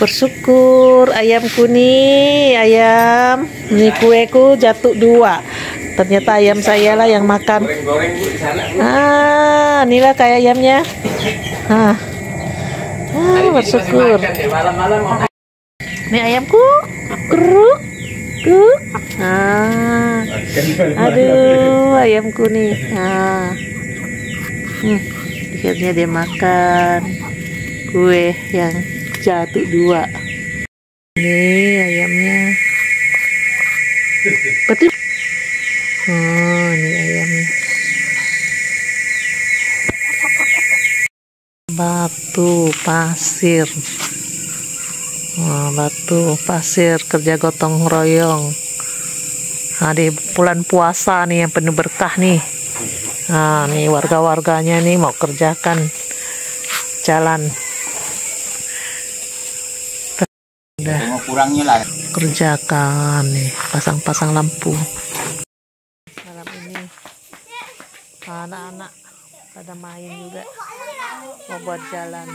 Bersyukur ayamku nih, ayam. Ini kueku jatuh dua. Ternyata ayam saya lah yang makan. Ah, inilah kayak ayamnya. Ah, ah bersyukur. Ini ayamku, keruk, kuk. Ah, aduh, ayamku nih. Ah, hmm, akhirnya dia makan kue yang jatuh dua. Ini ayamnya. Betul. Oh, ini ayamnya. Batu pasir. Nah, batu pasir kerja gotong royong. Nah, di bulan puasa nih yang penuh berkah nih. Nah, nih warga-warganya nih mau kerjakan jalan. Udah Mau kurangnya lah. kerjakan nih pasang-pasang lampu. Malam ini anak-anak pada main juga mau buat jalan.